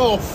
o f f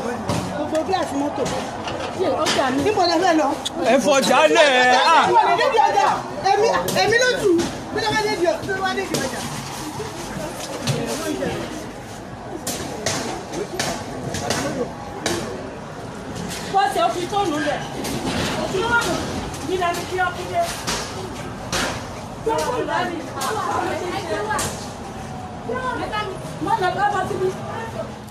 gbogbo gíláàsì mọ́tò níbo lẹ fẹ́ lọ. ẹ fọjá lẹ. èmi ló tù bí lọ́wọ́ débi ọjà. Bọ́sẹ̀ ó tóònù lẹ̀. Òfin wà nù ní lẹ́nu kí ọkùnrin. Tóònù lẹ́nu àwọn ọmọ ẹgbẹ́ wà. Má lọ bá bọ́